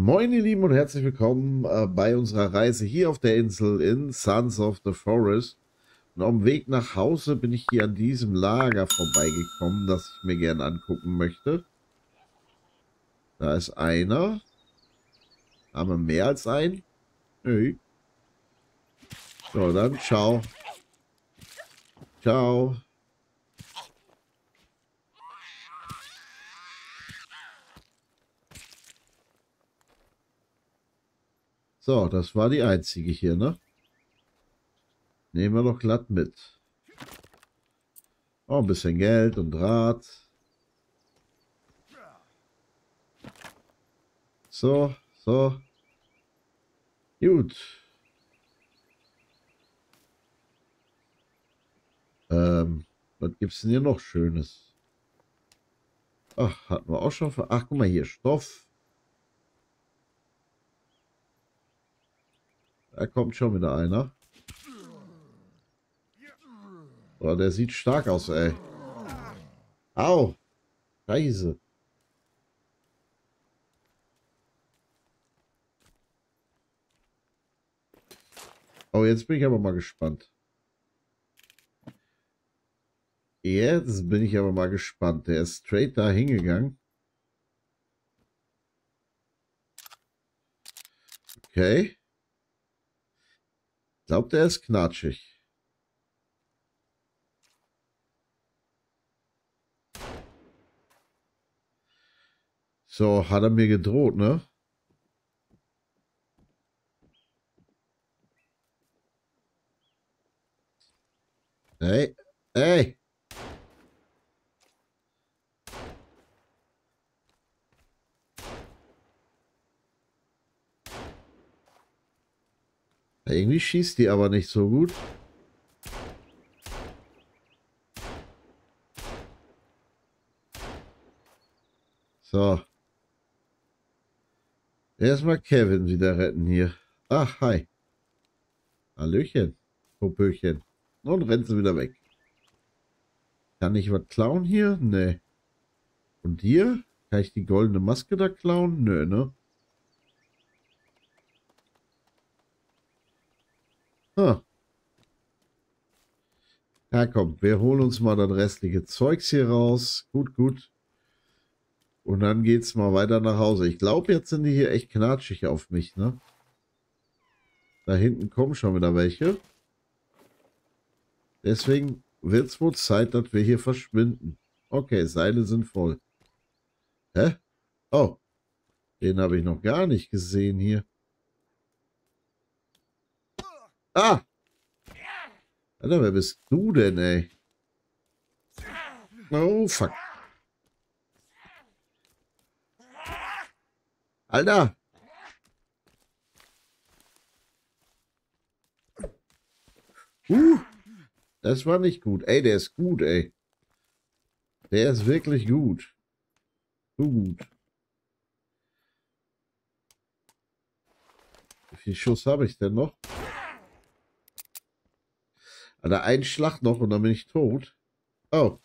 Moin ihr Lieben und herzlich willkommen äh, bei unserer Reise hier auf der Insel in Sons of the Forest. Und auf dem Weg nach Hause bin ich hier an diesem Lager vorbeigekommen, das ich mir gerne angucken möchte. Da ist einer. Haben wir mehr als einen? Nö. So, dann ciao. Ciao. So, das war die einzige hier, ne? Nehmen wir doch glatt mit. Oh, ein bisschen Geld und Draht. So, so. Gut. Ähm, was gibt's denn hier noch Schönes? Ach, hatten wir auch schon. Ach, guck mal hier, Stoff. Da kommt schon wieder einer. Oh, der sieht stark aus, ey. Au. Scheiße. Oh, jetzt bin ich aber mal gespannt. Jetzt bin ich aber mal gespannt. Der ist straight da hingegangen. Okay glaube, der ist knatschig. So, hat er mir gedroht, ne? Hey, hey! Irgendwie schießt die aber nicht so gut. So. Erstmal Kevin wieder retten hier. Ach, hi. Hallöchen. Popöchen. Und rennt sie wieder weg. Kann ich was klauen hier? Nee. Und hier? Kann ich die goldene Maske da klauen? Nö, ne? Ah. Ja, komm, wir holen uns mal das restliche Zeugs hier raus. Gut, gut. Und dann geht's mal weiter nach Hause. Ich glaube, jetzt sind die hier echt knatschig auf mich, ne? Da hinten kommen schon wieder welche. Deswegen wird's wohl Zeit, dass wir hier verschwinden. Okay, Seile sind voll. Hä? Oh. Den habe ich noch gar nicht gesehen hier. Ah! Alter, wer bist du denn, ey? Oh, fuck. Alter! Uh, das war nicht gut. Ey, der ist gut, ey. Der ist wirklich gut. Gut. Wie viel Schuss habe ich denn noch? Alter, ein Schlag noch und dann bin ich tot. Oh.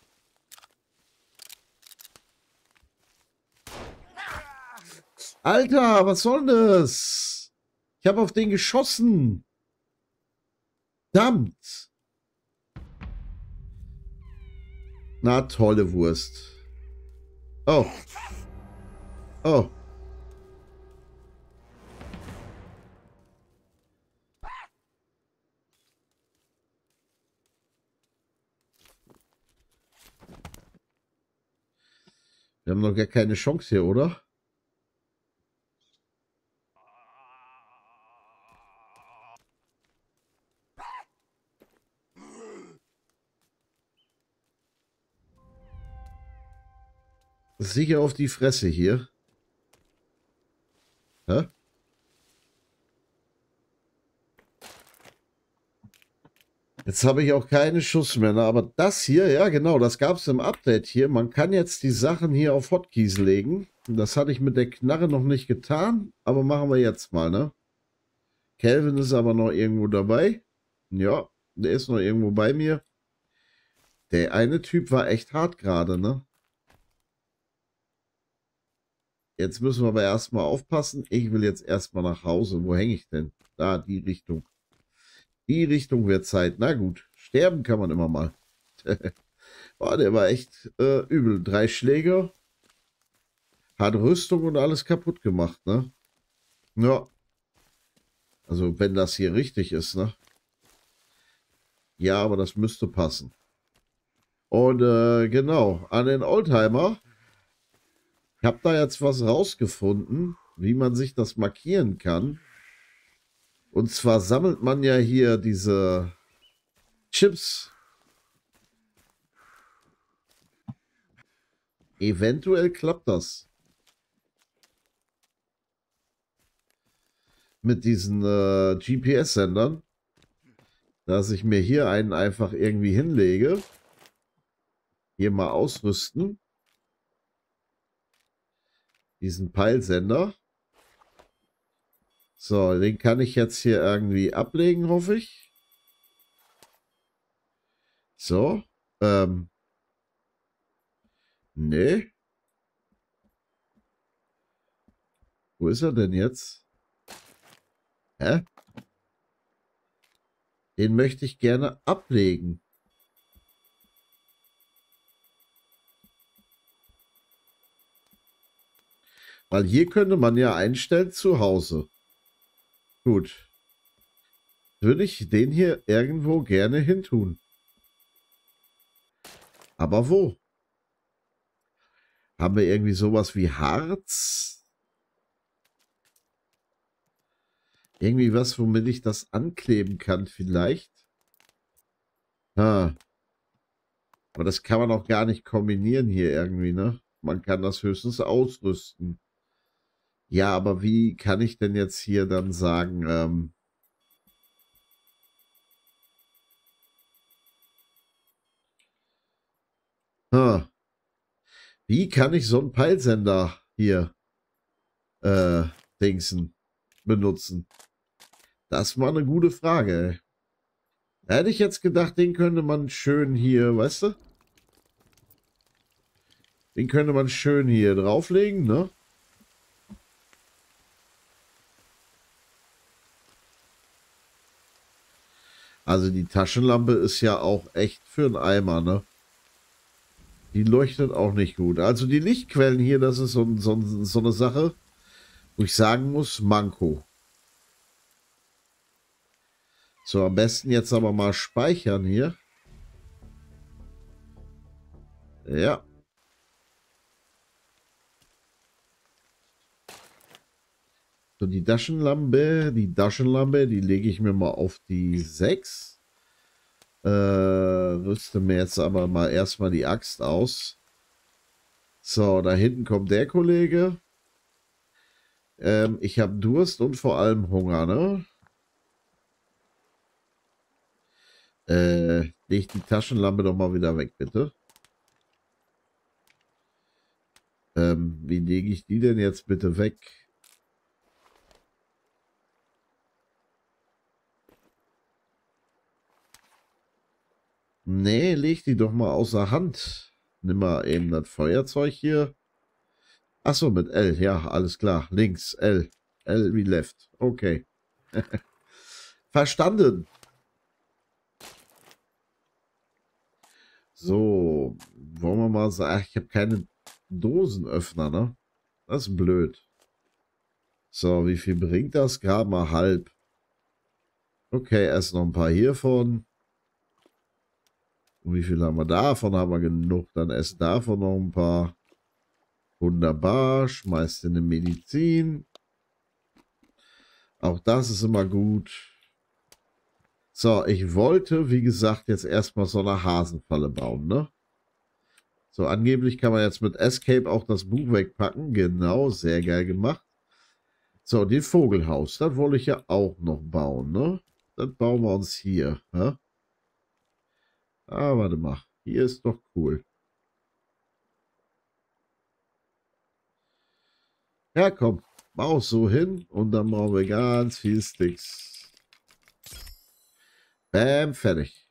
Alter, was soll das? Ich habe auf den geschossen. Verdammt. Na, tolle Wurst. Oh. Oh. Wir haben noch gar keine Chance hier, oder? Sicher auf die Fresse hier. Hä? Jetzt habe ich auch keine Schussmänner, aber das hier, ja genau, das gab es im Update hier. Man kann jetzt die Sachen hier auf Hotkeys legen. Das hatte ich mit der Knarre noch nicht getan, aber machen wir jetzt mal, ne? Calvin ist aber noch irgendwo dabei. Ja, der ist noch irgendwo bei mir. Der eine Typ war echt hart gerade, ne? Jetzt müssen wir aber erstmal aufpassen. Ich will jetzt erstmal nach Hause. Wo hänge ich denn? Da, die Richtung. Die Richtung wird Zeit. Na gut, sterben kann man immer mal. Boah, der war echt äh, übel. Drei Schläge. Hat Rüstung und alles kaputt gemacht, ne? Ja. Also, wenn das hier richtig ist, ne? Ja, aber das müsste passen. Und äh, genau, an den Oldtimer. Ich habe da jetzt was rausgefunden, wie man sich das markieren kann. Und zwar sammelt man ja hier diese Chips. Eventuell klappt das. Mit diesen äh, GPS-Sendern. Dass ich mir hier einen einfach irgendwie hinlege. Hier mal ausrüsten. Diesen Peilsender. So, den kann ich jetzt hier irgendwie ablegen, hoffe ich. So. Ähm. Nee. Wo ist er denn jetzt? Hä? Den möchte ich gerne ablegen. Weil hier könnte man ja einstellen zu Hause. Gut. Würde ich den hier irgendwo gerne hintun. Aber wo? Haben wir irgendwie sowas wie Harz? Irgendwie was, womit ich das ankleben kann vielleicht? Ah. Aber das kann man auch gar nicht kombinieren hier irgendwie, ne? Man kann das höchstens ausrüsten. Ja, aber wie kann ich denn jetzt hier dann sagen, ähm, huh, wie kann ich so einen Peilsender hier äh, dingsen, benutzen? Das war eine gute Frage. Da hätte ich jetzt gedacht, den könnte man schön hier, weißt du? Den könnte man schön hier drauflegen, ne? Also die Taschenlampe ist ja auch echt für einen Eimer, ne? Die leuchtet auch nicht gut. Also die Lichtquellen hier, das ist so, so, so eine Sache, wo ich sagen muss, Manko. So, am besten jetzt aber mal speichern hier. Ja. So, die Taschenlampe, die Taschenlampe, die lege ich mir mal auf die 6. Äh, rüste mir jetzt aber mal erstmal die Axt aus. So, da hinten kommt der Kollege. Ähm, ich habe Durst und vor allem Hunger, ne? Äh, leg die Taschenlampe doch mal wieder weg, bitte. Ähm, wie lege ich die denn jetzt bitte weg? Nee, leg die doch mal außer Hand. Nimm mal eben das Feuerzeug hier. Achso, mit L. Ja, alles klar. Links, L. L wie left. Okay. Verstanden. So, wollen wir mal sagen, ich habe keine Dosenöffner, ne? Das ist blöd. So, wie viel bringt das? Gerade mal halb. Okay, erst noch ein paar hiervon. Und wie viel haben wir davon? Haben wir genug. Dann essen davon noch ein paar. Wunderbar. Schmeißt in eine Medizin. Auch das ist immer gut. So, ich wollte, wie gesagt, jetzt erstmal so eine Hasenfalle bauen, ne? So, angeblich kann man jetzt mit Escape auch das Buch wegpacken. Genau, sehr geil gemacht. So, den Vogelhaus, das wollte ich ja auch noch bauen, ne? Das bauen wir uns hier, ne? Ah, warte mal. Hier ist doch cool. Ja, komm. Maus so hin und dann brauchen wir ganz viel Sticks. Bam, fertig.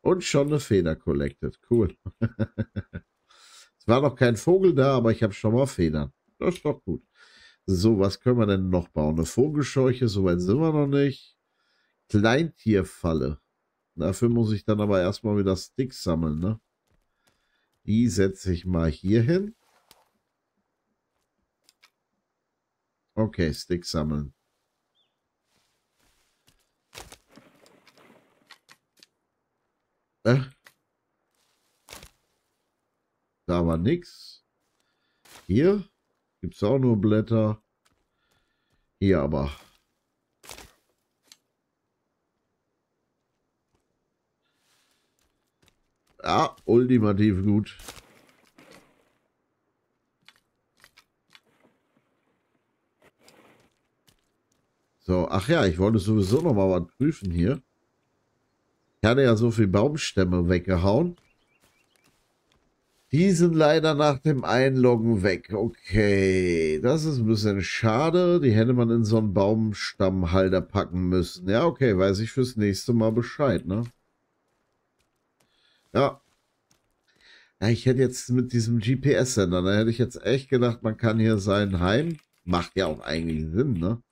Und schon eine Feder collected. Cool. Jetzt War noch kein Vogel da, aber ich habe schon mal Federn. Das ist doch gut. So, was können wir denn noch bauen? Eine Vogelscheuche, soweit sind wir noch nicht. Kleintierfalle. Dafür muss ich dann aber erstmal wieder Sticks sammeln, ne? Die setze ich mal hier hin. Okay, Sticks sammeln. Äh? Da war nix. Hier gibt es auch nur Blätter. Hier aber. Ja, ultimativ gut. So, ach ja, ich wollte sowieso noch mal was prüfen hier. Ich hatte ja so viel Baumstämme weggehauen. Die sind leider nach dem Einloggen weg. Okay, das ist ein bisschen schade. Die hätte man in so einen Baumstammhalter packen müssen. Ja, okay, weiß ich fürs nächste Mal Bescheid, ne? Ja. ja ich hätte jetzt mit diesem GPS-Sender, da hätte ich jetzt echt gedacht, man kann hier sein Heim. Macht ja auch eigentlich Sinn, ne?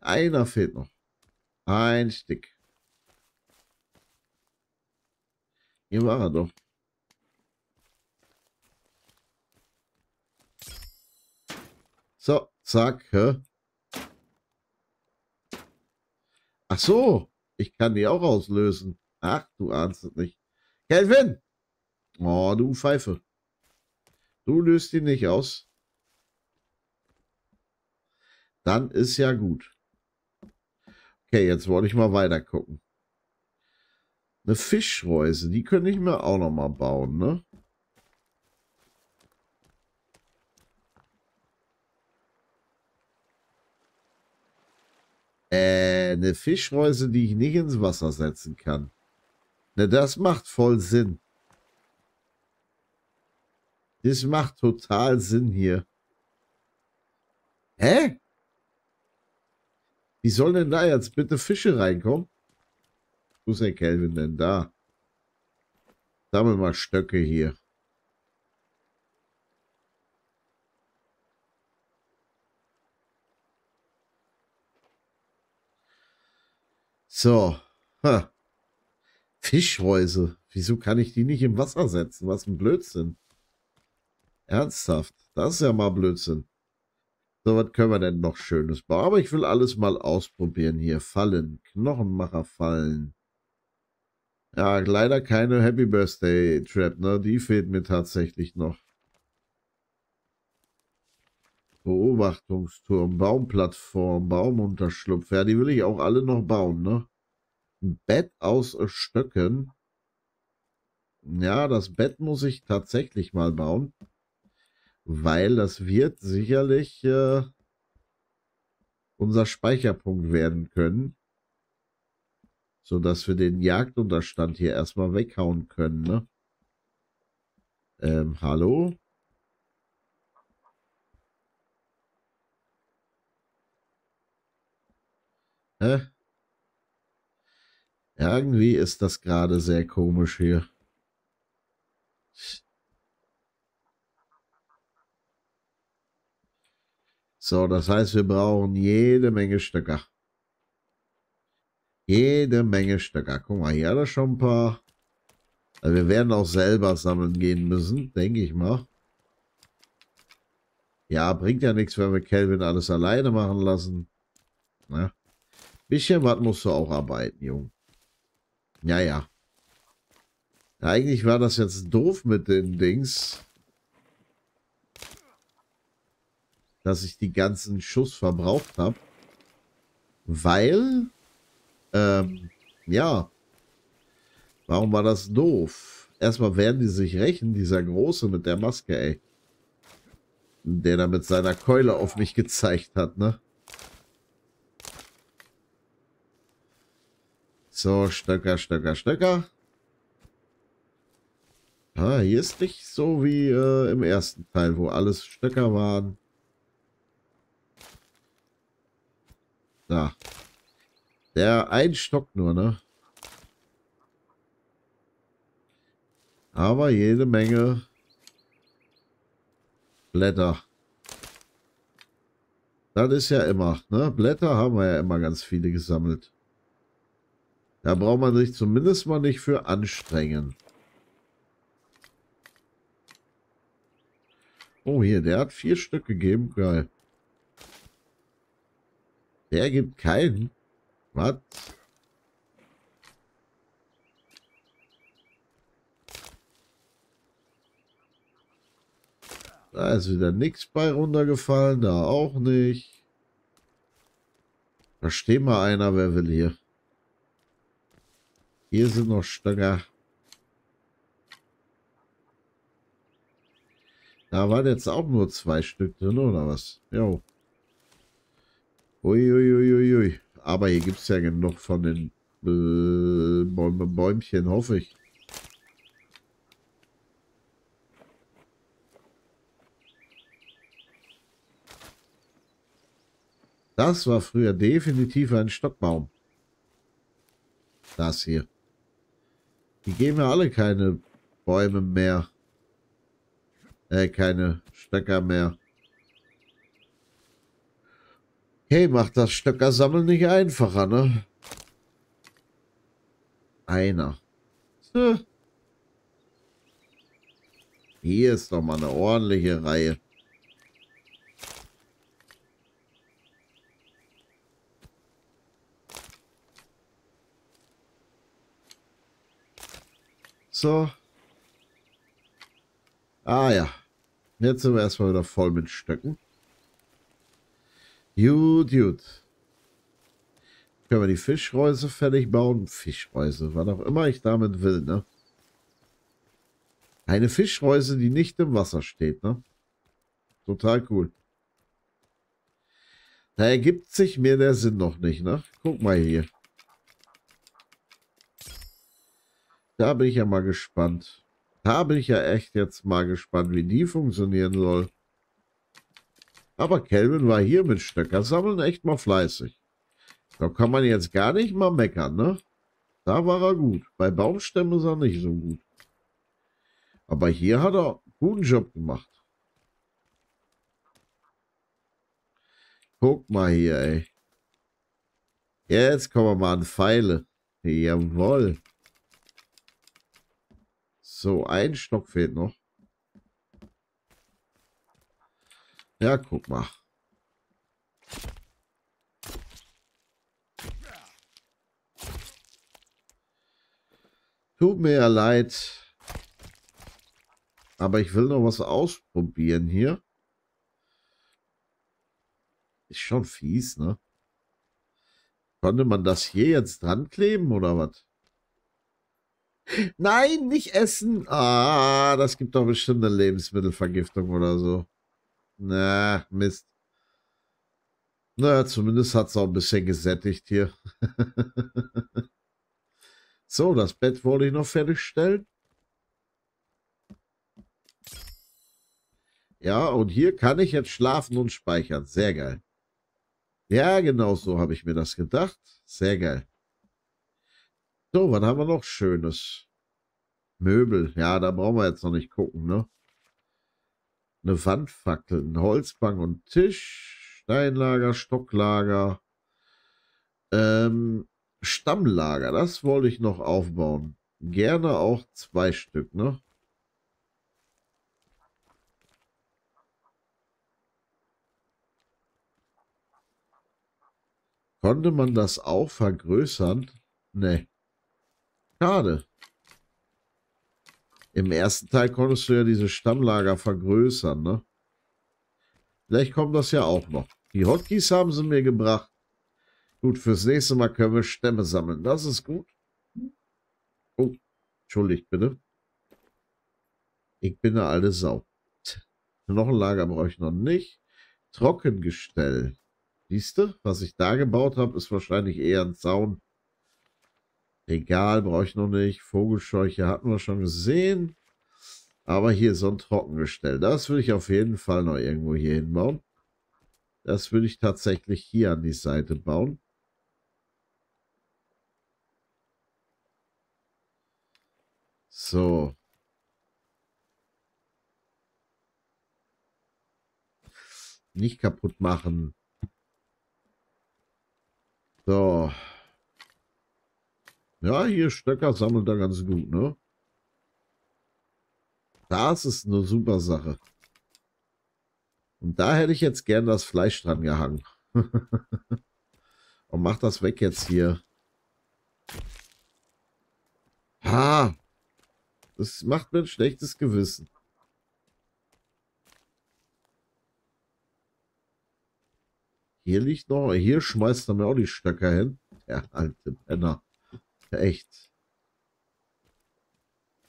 Einer fehlt noch. Ein Stück. Hier war er doch. So, zack. Hä? Ach so, ich kann die auch auslösen. Ach, du ahnst es nicht. Kelvin! Oh, du Pfeife. Du löst die nicht aus. Dann ist ja gut. Okay, jetzt wollte ich mal weiter gucken. Eine Fischreuse, die könnte ich mir auch noch mal bauen, ne? Äh, eine Fischreuse, die ich nicht ins Wasser setzen kann. Ne, das macht voll Sinn. Das macht total Sinn hier. Hä? Wie sollen denn da jetzt bitte Fische reinkommen? Wo ist der Kelvin denn da? Sammel mal Stöcke hier. So. Ha. Fischhäuse. Wieso kann ich die nicht im Wasser setzen? Was ein Blödsinn. Ernsthaft. Das ist ja mal Blödsinn. So, was können wir denn noch Schönes bauen? Aber ich will alles mal ausprobieren hier. Fallen. Knochenmacher fallen. Ja, leider keine Happy Birthday Trap, ne? Die fehlt mir tatsächlich noch. Beobachtungsturm, Baumplattform, Baumunterschlupf. Ja, die will ich auch alle noch bauen, ne? Bett aus Stöcken. Ja, das Bett muss ich tatsächlich mal bauen. Weil das wird sicherlich äh, unser Speicherpunkt werden können. Sodass wir den Jagdunterstand hier erstmal weghauen können, ne? Ähm, hallo? Hä? Irgendwie ist das gerade sehr komisch hier. So, das heißt, wir brauchen jede Menge Stöcker. Jede Menge Stöcker. Guck mal, hier hat er schon ein paar. Also wir werden auch selber sammeln gehen müssen, denke ich mal. Ja, bringt ja nichts, wenn wir Kelvin alles alleine machen lassen. Na? Bisschen was musst du auch arbeiten, Jung. Ja, ja. Eigentlich war das jetzt doof mit den Dings. Dass ich die ganzen Schuss verbraucht habe. Weil, ähm, ja. Warum war das doof? Erstmal werden die sich rächen, dieser Große mit der Maske, ey. Der da mit seiner Keule auf mich gezeigt hat, ne? So, Stöcker, Stöcker, Stöcker. Ah, hier ist nicht so wie äh, im ersten Teil, wo alles Stöcker waren. Da. Der ein Stock nur, ne? Aber jede Menge Blätter. Das ist ja immer, ne? Blätter haben wir ja immer ganz viele gesammelt. Da braucht man sich zumindest mal nicht für anstrengen. Oh, hier, der hat vier Stück gegeben. Geil. Der gibt keinen. Was? Da ist wieder nichts bei runtergefallen. Da auch nicht. Da mal einer, wer will hier. Hier sind noch Stöcker. Da waren jetzt auch nur zwei Stück drin, oder was? Jo. Uiuiuiui. Aber hier gibt es ja genug von den äh, Bäumchen, hoffe ich. Das war früher definitiv ein Stockbaum. Das hier. Die geben ja alle keine Bäume mehr. Äh, keine Stöcker mehr. Hey, macht das Stöckersammeln nicht einfacher, ne? Einer. So. Hier ist doch mal eine ordentliche Reihe. So. Ah ja. Jetzt sind wir erstmal wieder voll mit Stöcken. Gut, gut. Können wir die Fischreuse fertig bauen? Fischreuse, was auch immer ich damit will, ne? Eine Fischreuse, die nicht im Wasser steht, ne? Total cool. Da ergibt sich mir der Sinn noch nicht, ne? Guck mal hier. Da bin ich ja mal gespannt. Da bin ich ja echt jetzt mal gespannt, wie die funktionieren soll. Aber Kelvin war hier mit Stöcker sammeln echt mal fleißig. Da kann man jetzt gar nicht mal meckern, ne? Da war er gut. Bei Baumstämmen ist er nicht so gut. Aber hier hat er einen guten Job gemacht. Guck mal hier, ey. Jetzt kommen wir mal an Pfeile. Jawohl. So, ein Stock fehlt noch. Ja, guck mal. Tut mir ja leid. Aber ich will noch was ausprobieren hier. Ist schon fies, ne? Konnte man das hier jetzt dran kleben oder was? Nein, nicht essen. Ah, das gibt doch bestimmt eine Lebensmittelvergiftung oder so. Na, Mist. Na, zumindest hat es auch ein bisschen gesättigt hier. so, das Bett wollte ich noch fertigstellen. Ja, und hier kann ich jetzt schlafen und speichern. Sehr geil. Ja, genau so habe ich mir das gedacht. Sehr geil. So, was haben wir noch Schönes? Möbel. Ja, da brauchen wir jetzt noch nicht gucken, ne? Eine Wandfackel, ein Holzbank und Tisch, Steinlager, Stocklager, ähm, Stammlager. Das wollte ich noch aufbauen. Gerne auch zwei Stück, ne? Konnte man das auch vergrößern? Ne. Schade. Im ersten Teil konntest du ja diese Stammlager vergrößern, ne? Vielleicht kommt das ja auch noch. Die Hotkeys haben sie mir gebracht. Gut, fürs nächste Mal können wir Stämme sammeln. Das ist gut. Oh, entschuldigt bitte. Ich bin eine alte Sau. Lager brauche ich noch nicht. Trockengestell. Siehst du, was ich da gebaut habe, ist wahrscheinlich eher ein Zaun. Egal, brauche ich noch nicht. Vogelscheuche hatten wir schon gesehen. Aber hier so ein Trockengestell. Das würde ich auf jeden Fall noch irgendwo hier hinbauen. Das würde ich tatsächlich hier an die Seite bauen. So. nicht kaputt machen. So. Ja, hier Stöcker sammelt er ganz gut, ne? Das ist eine super Sache. Und da hätte ich jetzt gern das Fleisch dran gehangen. Und mach das weg jetzt hier. Ha! Das macht mir ein schlechtes Gewissen. Hier liegt noch, hier schmeißt er mir auch die Stöcker hin. Der alte Penner. Echt.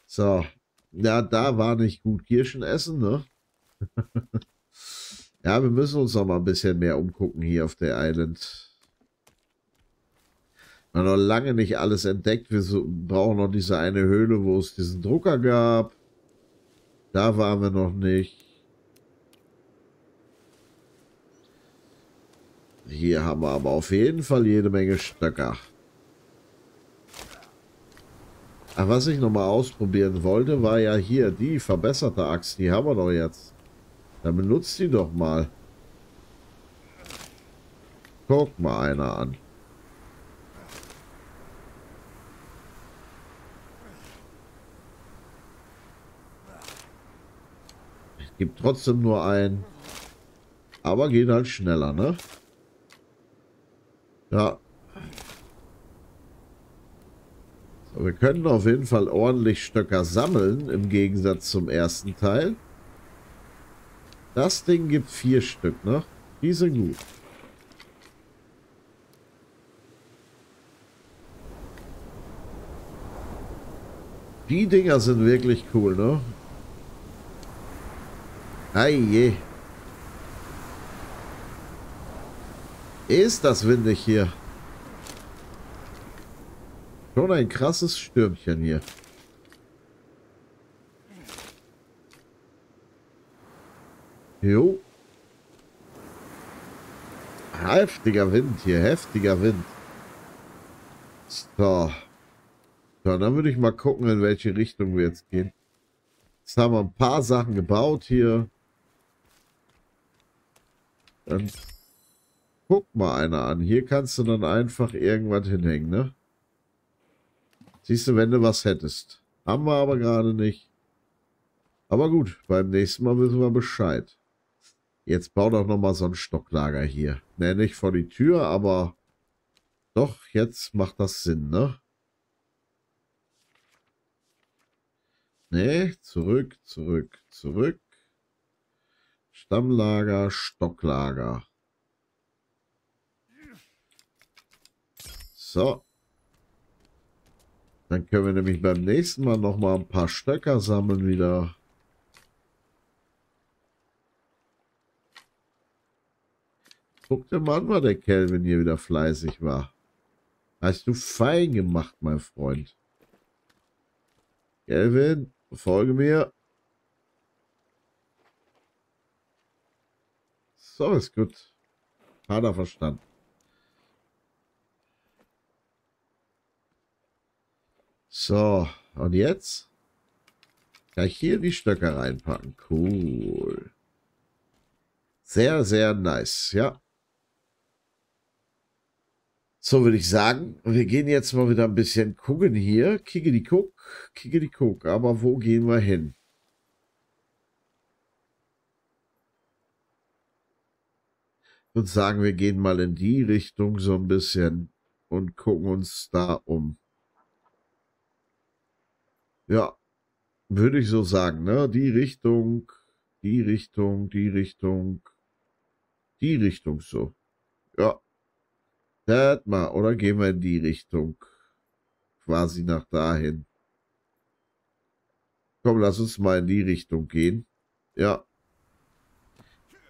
So. Ja, da war nicht gut Kirschen essen, ne? ja, wir müssen uns noch mal ein bisschen mehr umgucken hier auf der Island. Wir haben noch lange nicht alles entdeckt. Wir brauchen noch diese eine Höhle, wo es diesen Drucker gab. Da waren wir noch nicht. Hier haben wir aber auf jeden Fall jede Menge Stöcker. Ach, was ich nochmal ausprobieren wollte, war ja hier die verbesserte Axt. Die haben wir doch jetzt. Dann benutzt die doch mal. Guck mal einer an. Gibt trotzdem nur ein. Aber geht halt schneller, ne? Ja. So, wir können auf jeden Fall ordentlich Stöcker sammeln, im Gegensatz zum ersten Teil. Das Ding gibt vier Stück, ne? Die sind gut. Die Dinger sind wirklich cool, ne? Eie. Ist das windig hier. Schon ein krasses Stürmchen hier. Jo. Heftiger Wind hier, heftiger Wind. So. So, dann würde ich mal gucken, in welche Richtung wir jetzt gehen. Jetzt haben wir ein paar Sachen gebaut hier. Dann guck mal einer an. Hier kannst du dann einfach irgendwas hinhängen, ne? Siehst du, wenn du was hättest. Haben wir aber gerade nicht. Aber gut, beim nächsten Mal wissen wir Bescheid. Jetzt bau doch nochmal so ein Stocklager hier. Ne, nicht vor die Tür, aber doch, jetzt macht das Sinn, ne? Ne, zurück, zurück, zurück. Stammlager, Stocklager. So. Dann können wir nämlich beim nächsten Mal noch mal ein paar Stöcker sammeln wieder. Guck dir mal an, war der Kelvin hier wieder fleißig war. Hast du fein gemacht, mein Freund. Kelvin, folge mir. So, ist gut. Hat er verstanden. So, und jetzt? Gleich hier die Stöcke reinpacken. Cool. Sehr, sehr nice, ja. So würde ich sagen, wir gehen jetzt mal wieder ein bisschen gucken hier. Kicke die Guck, kicke die Guck. Aber wo gehen wir hin? würde sagen, wir gehen mal in die Richtung so ein bisschen und gucken uns da um. Ja, würde ich so sagen, ne? Die Richtung, die Richtung, die Richtung, die Richtung so. Ja. Das mal, oder gehen wir in die Richtung? Quasi nach dahin. Komm, lass uns mal in die Richtung gehen. Ja.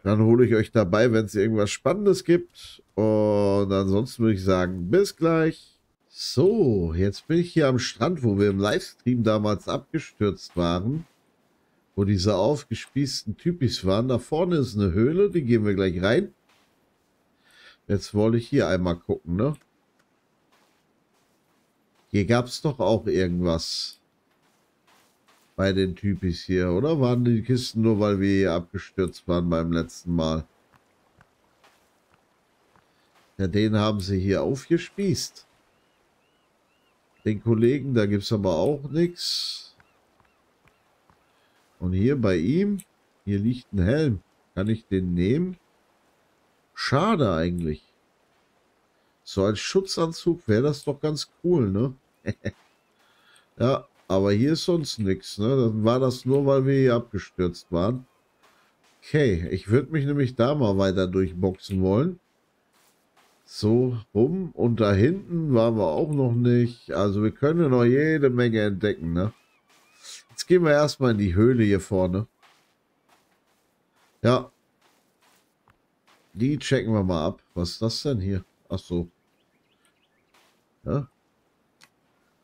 Dann hole ich euch dabei, wenn es irgendwas Spannendes gibt. Und ansonsten würde ich sagen, bis gleich. So, jetzt bin ich hier am Strand, wo wir im Livestream damals abgestürzt waren. Wo diese aufgespießten Typis waren. Da vorne ist eine Höhle, die gehen wir gleich rein. Jetzt wollte ich hier einmal gucken, ne? Hier gab es doch auch irgendwas bei den Typis hier, oder? Waren die Kisten nur, weil wir hier abgestürzt waren beim letzten Mal? Ja, den haben sie hier aufgespießt. Den Kollegen, da gibt es aber auch nichts. Und hier bei ihm, hier liegt ein Helm. Kann ich den nehmen? Schade eigentlich. So als Schutzanzug wäre das doch ganz cool, ne? ja, aber hier ist sonst nichts, ne? Dann war das nur, weil wir hier abgestürzt waren. Okay, ich würde mich nämlich da mal weiter durchboxen wollen. So rum und da hinten waren wir auch noch nicht. Also wir können noch jede Menge entdecken, ne? Jetzt gehen wir erstmal in die Höhle hier vorne. Ja. Die checken wir mal ab. Was ist das denn hier? Ach so. Ja.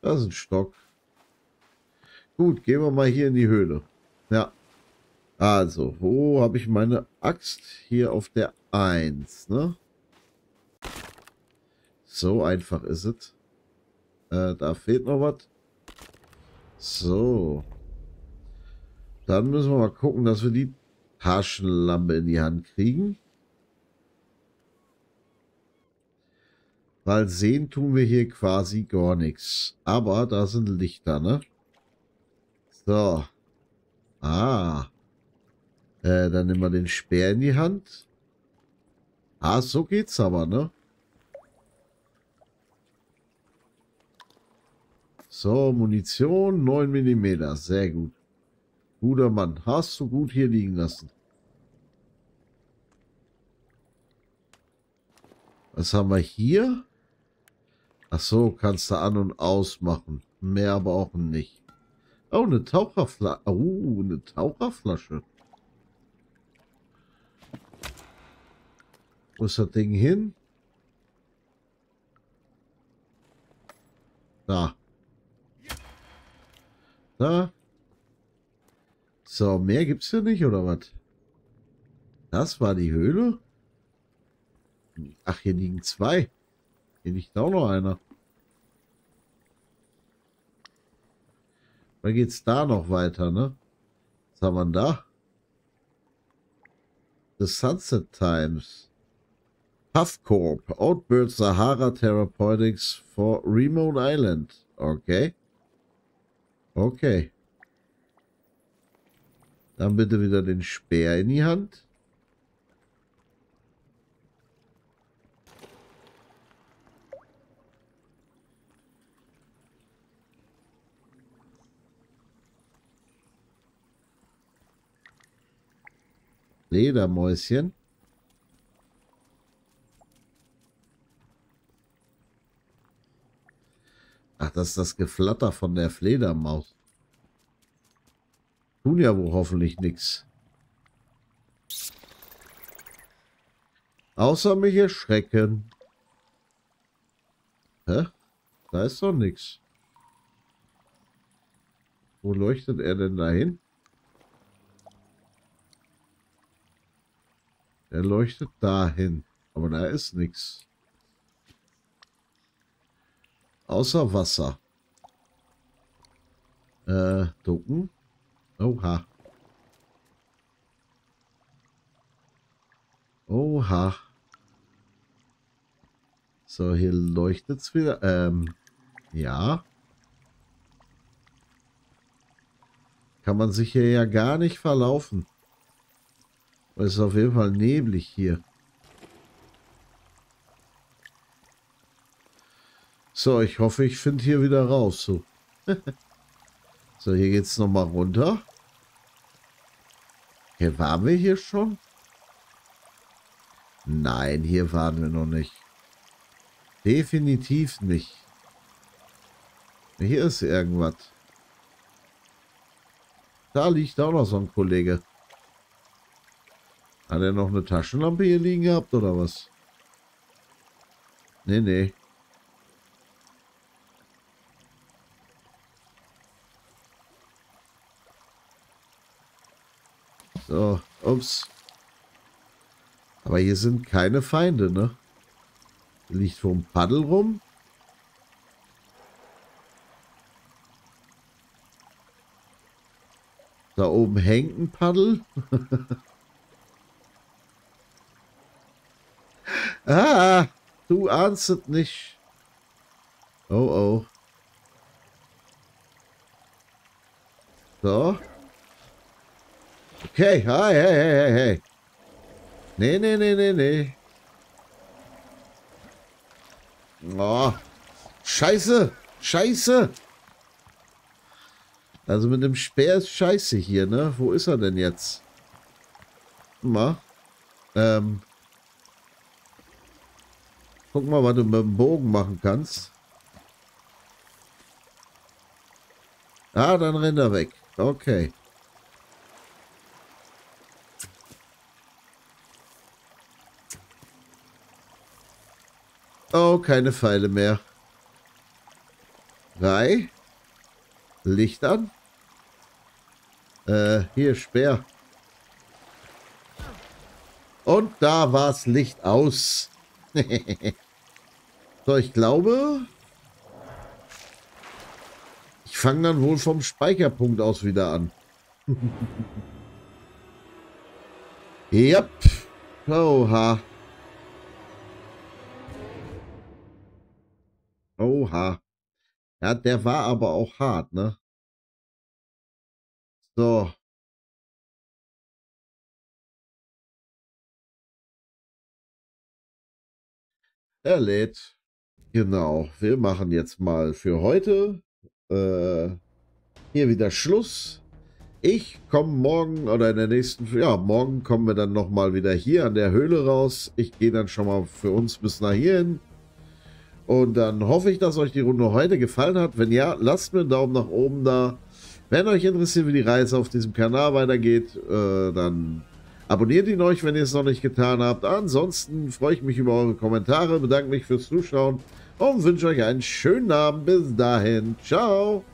Das ist ein Stock. Gut, gehen wir mal hier in die Höhle. Ja. Also, wo habe ich meine Axt? Hier auf der 1, ne? So einfach ist es. Äh, da fehlt noch was. So. Dann müssen wir mal gucken, dass wir die Taschenlampe in die Hand kriegen. Weil sehen tun wir hier quasi gar nichts. Aber da sind Lichter, ne? So. Ah. Äh, dann nehmen wir den Speer in die Hand. Ah, so geht's aber, ne? So, Munition, 9 mm. Sehr gut. Guter Mann. Hast du gut hier liegen lassen. Was haben wir hier? Ach so, kannst du an- und ausmachen. Mehr aber auch nicht. Oh, eine Taucherflasche. Oh, eine Taucherflasche. Wo ist das Ding hin? Da. Da. So, mehr gibt's hier nicht, oder was? Das war die Höhle? Ach, hier liegen zwei. Hier liegt auch noch einer. Dann geht's da noch weiter, ne? Was haben wir da? The Sunset Times. Puff Corp. Outbird Sahara Therapeutics for Remote Island. Okay. Okay. Dann bitte wieder den Speer in die Hand. Ledermäuschen. Ach, das ist das Geflatter von der Fledermaus. Tun ja wohl hoffentlich nichts. Außer mich erschrecken. Hä? Da ist doch nichts. Wo leuchtet er denn dahin? Er leuchtet dahin. Aber da ist nichts. Außer Wasser. Äh, ducken. Oha. Oha. So, hier leuchtet es wieder. Ähm, ja. Kann man sich hier ja gar nicht verlaufen. Es ist auf jeden Fall neblig hier. So, ich hoffe, ich finde hier wieder raus. So, so hier geht es nochmal runter. Hier waren wir hier schon? Nein, hier waren wir noch nicht. Definitiv nicht. Hier ist irgendwas. Da liegt auch noch so ein Kollege. Hat er noch eine Taschenlampe hier liegen gehabt oder was? Nee, nee. So, ups. Aber hier sind keine Feinde, ne? Liegt vom Paddel rum. Da oben hängt ein Paddel. Ah! Du ahnst es nicht. Oh, oh. So. Hey, hey, hey, hey, hey. Nee, nee, nee, nee, nee. Oh. Scheiße. Scheiße. Also mit dem Speer ist scheiße hier, ne? Wo ist er denn jetzt? Mal. Ähm. Guck mal, was du mit dem Bogen machen kannst. Ah, dann rennt er weg. Okay. Oh, keine Pfeile mehr. Drei. Licht an. Äh, hier, Speer. Und da war's Licht aus. so, ich glaube... Ich fange dann wohl vom Speicherpunkt aus wieder an. yep. Oha. Oha. Ja, der war aber auch hart, ne? So. Er lädt. Genau. Wir machen jetzt mal für heute äh, hier wieder Schluss. Ich komme morgen oder in der nächsten, ja, morgen kommen wir dann nochmal wieder hier an der Höhle raus. Ich gehe dann schon mal für uns bis nach hier hin. Und dann hoffe ich, dass euch die Runde heute gefallen hat. Wenn ja, lasst mir einen Daumen nach oben da. Wenn euch interessiert, wie die Reise auf diesem Kanal weitergeht, äh, dann abonniert ihn euch, wenn ihr es noch nicht getan habt. Ansonsten freue ich mich über eure Kommentare, bedanke mich fürs Zuschauen und wünsche euch einen schönen Abend. Bis dahin. Ciao.